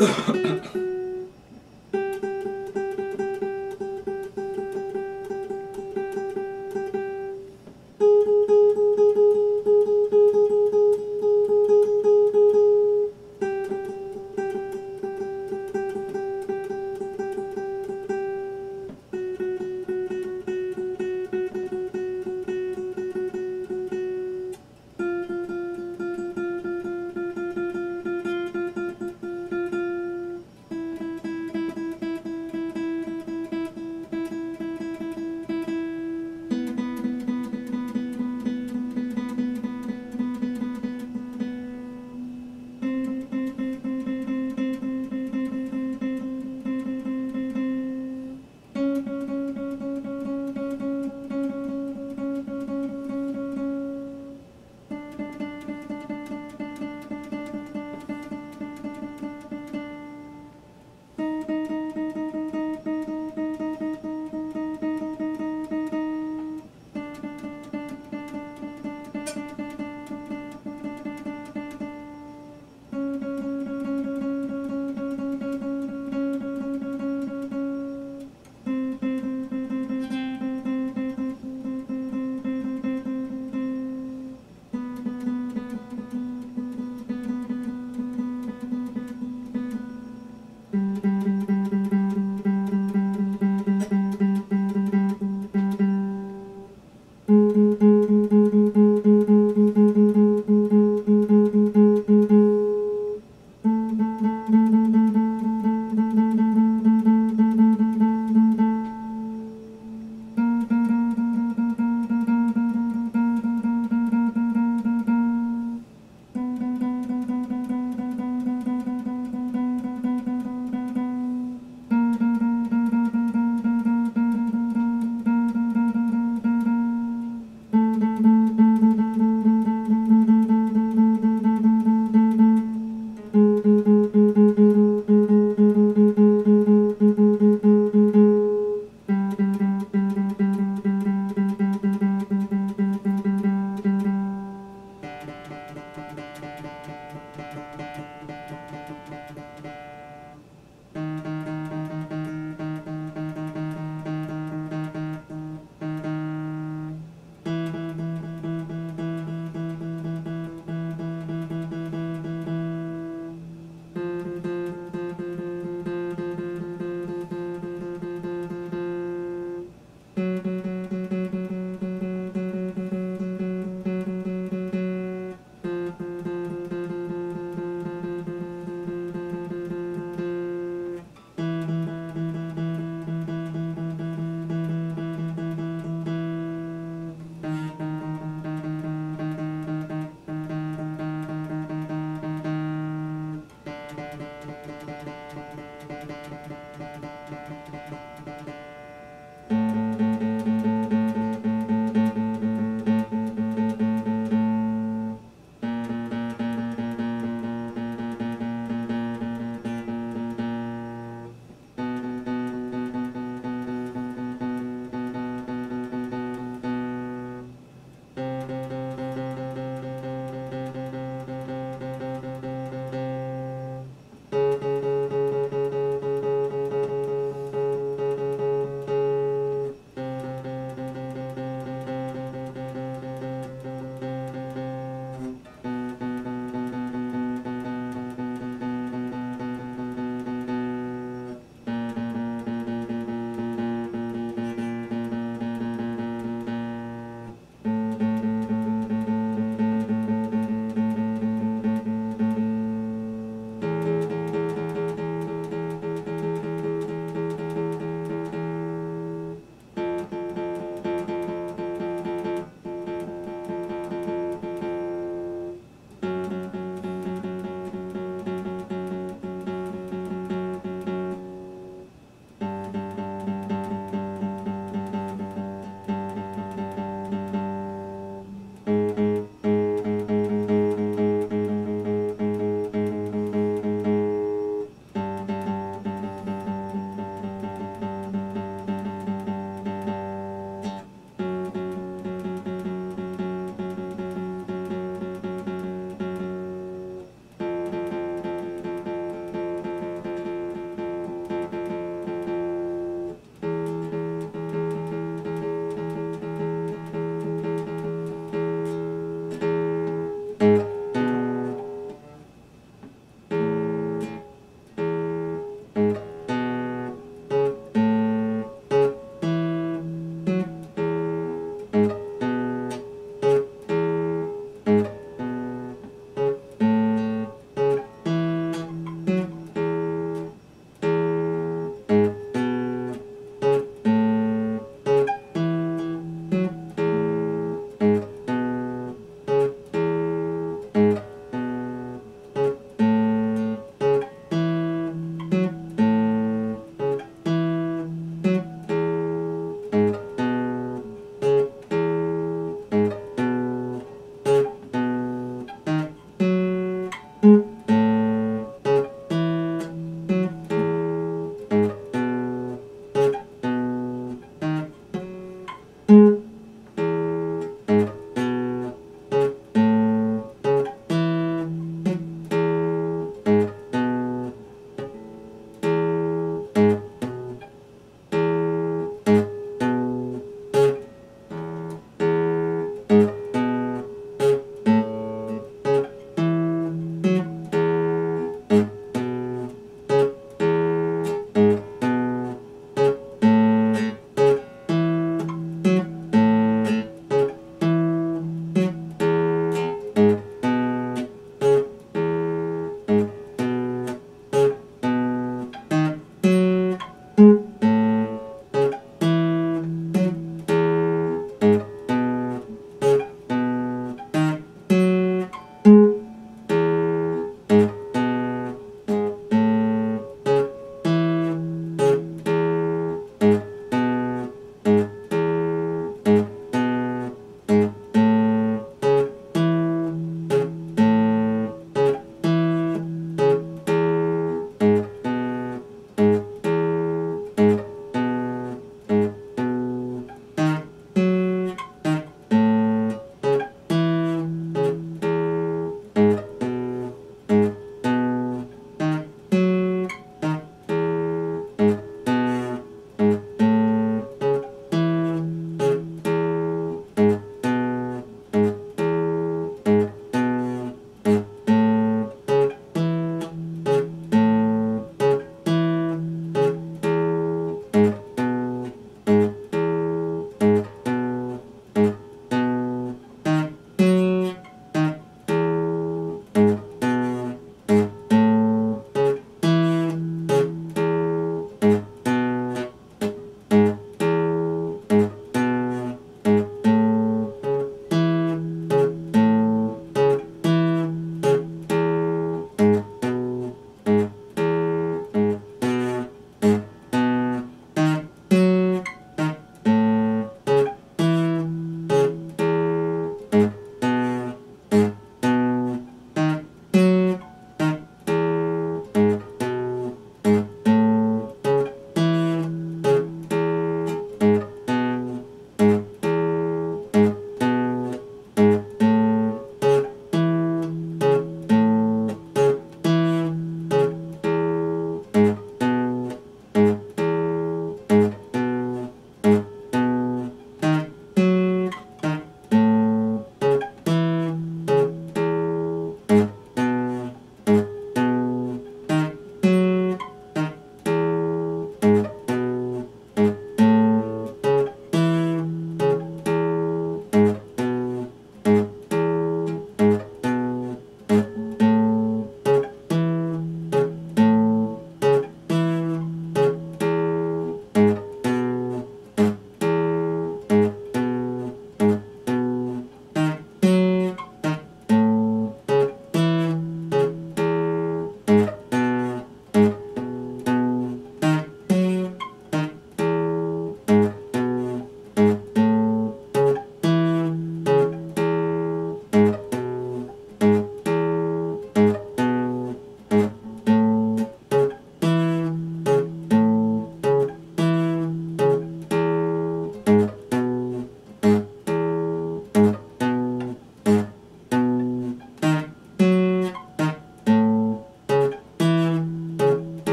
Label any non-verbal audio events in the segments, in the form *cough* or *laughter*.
ハハハ。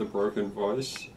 The broken voice.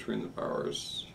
Between the powers.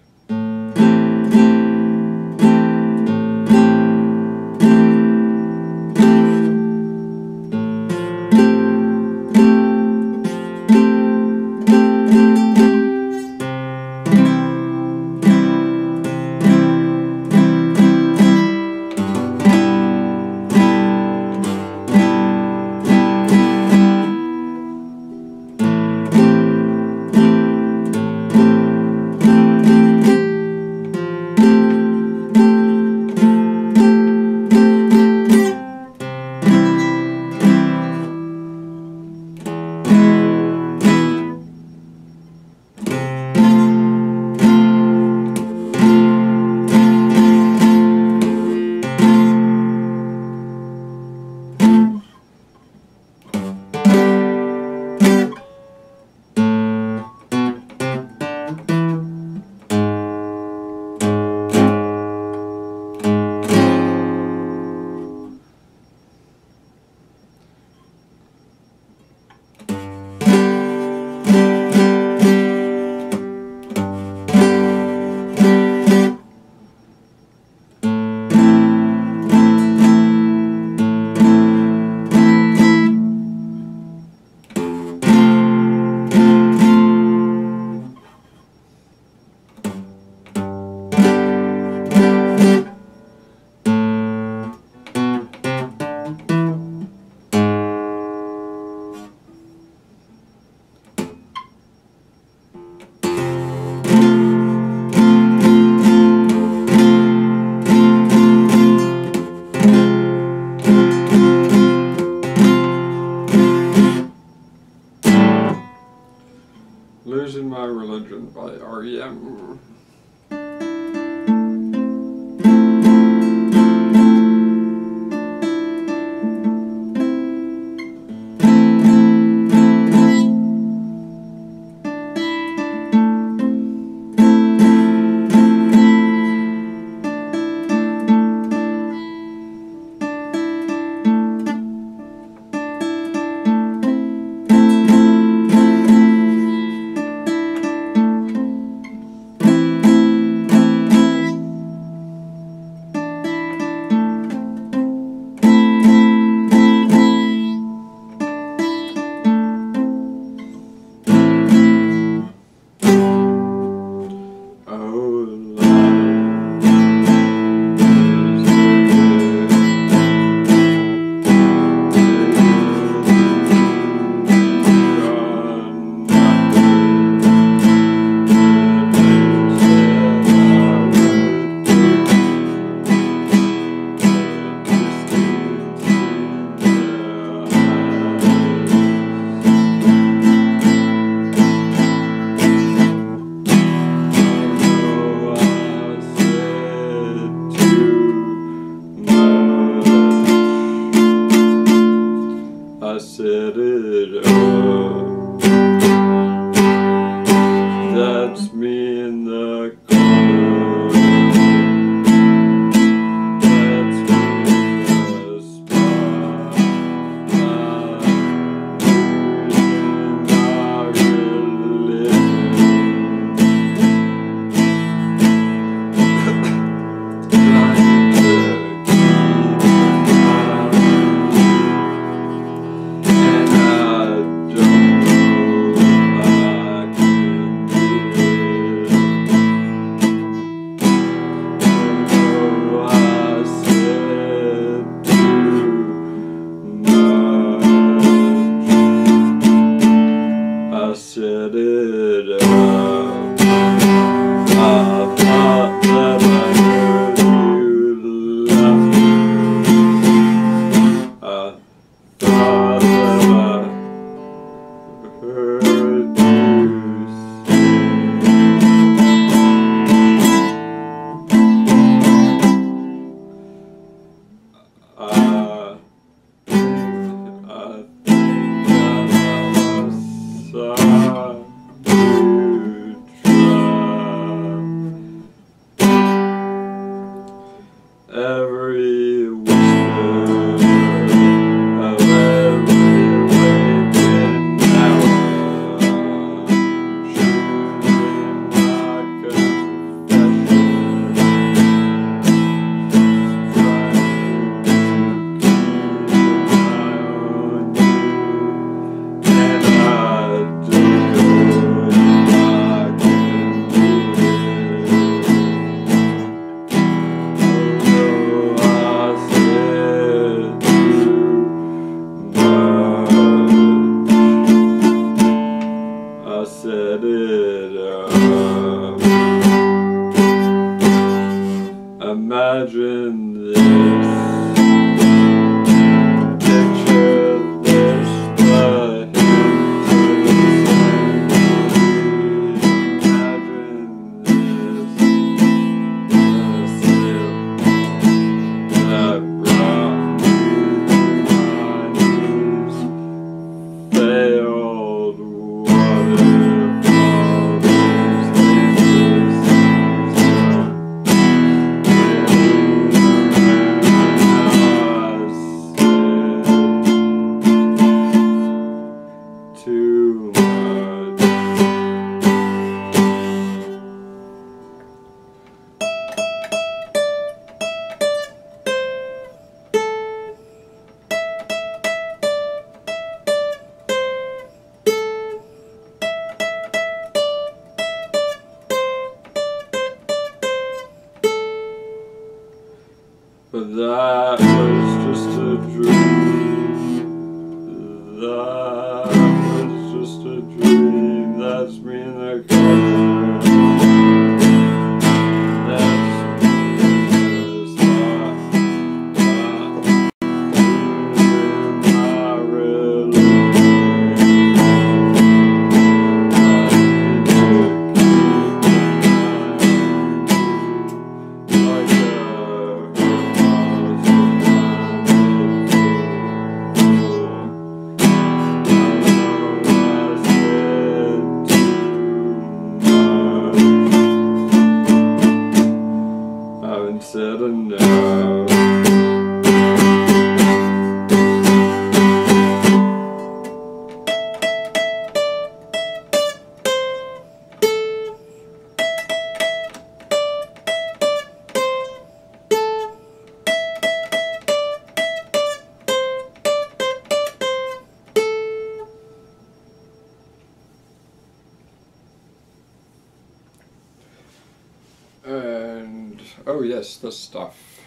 Yes, this stuff.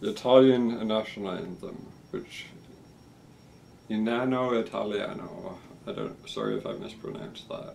The Italian national anthem, which Inano Italiano. I don't. Sorry if I mispronounced that.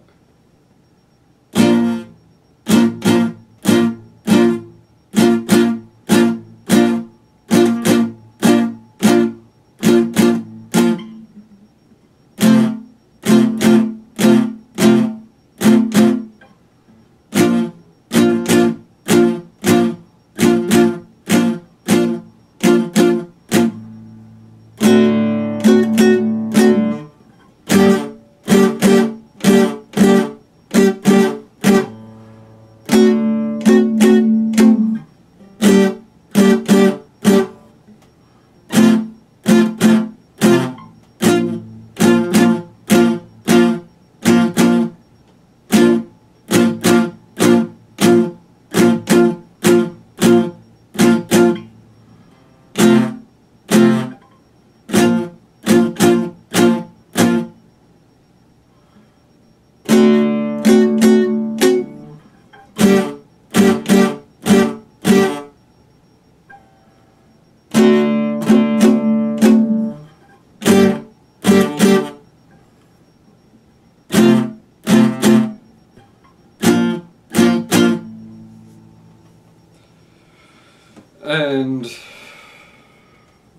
And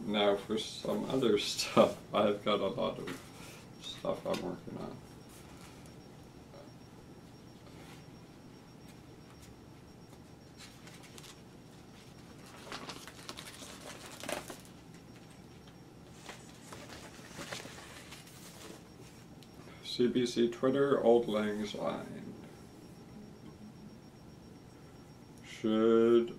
now for some other *laughs* stuff. I've got a lot of stuff I'm working on. CBC Twitter, Auld Lang Syne. Should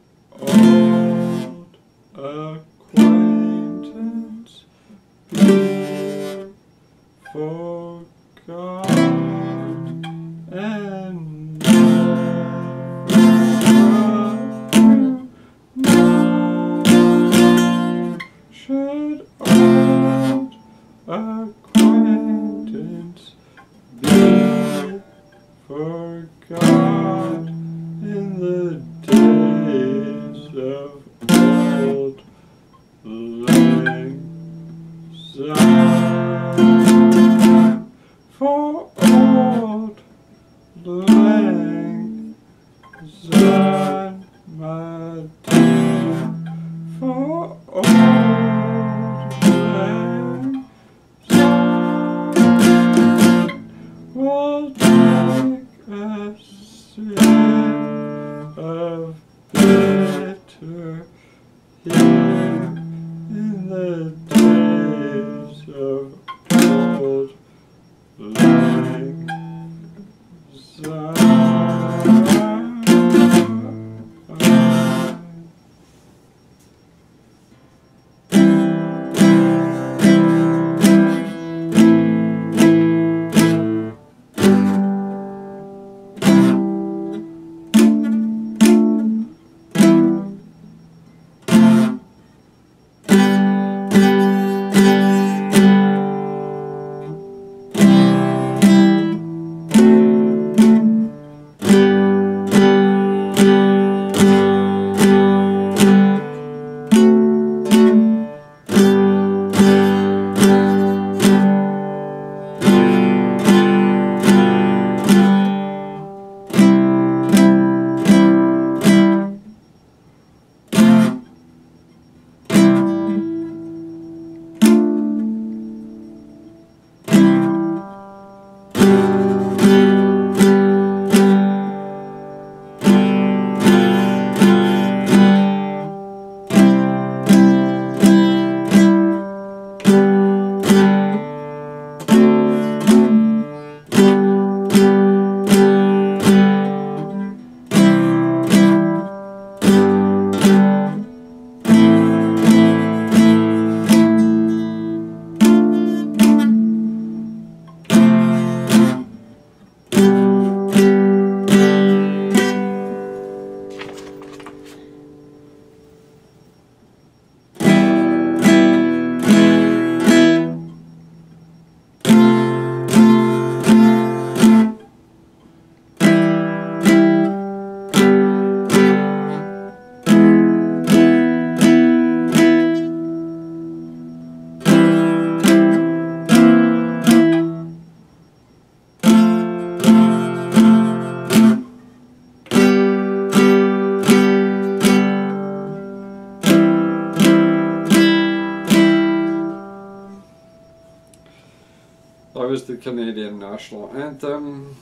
the Canadian national anthem,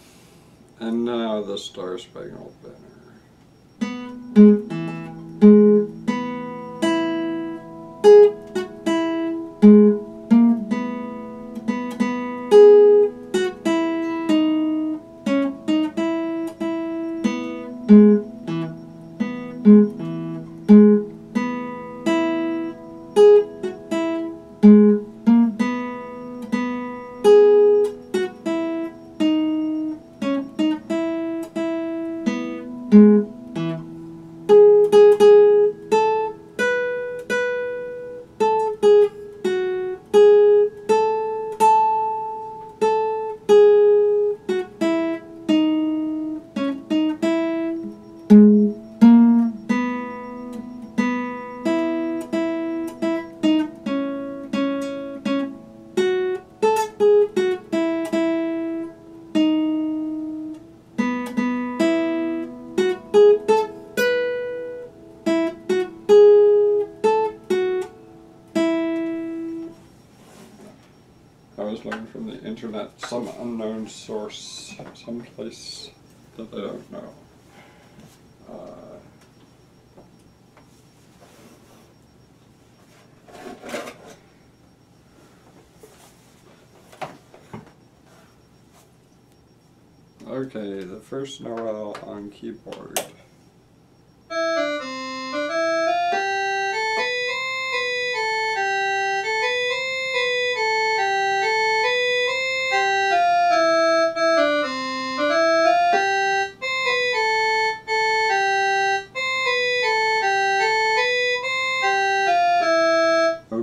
and now the Star Spangled Banner.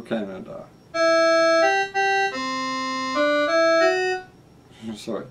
Canada. Sorry.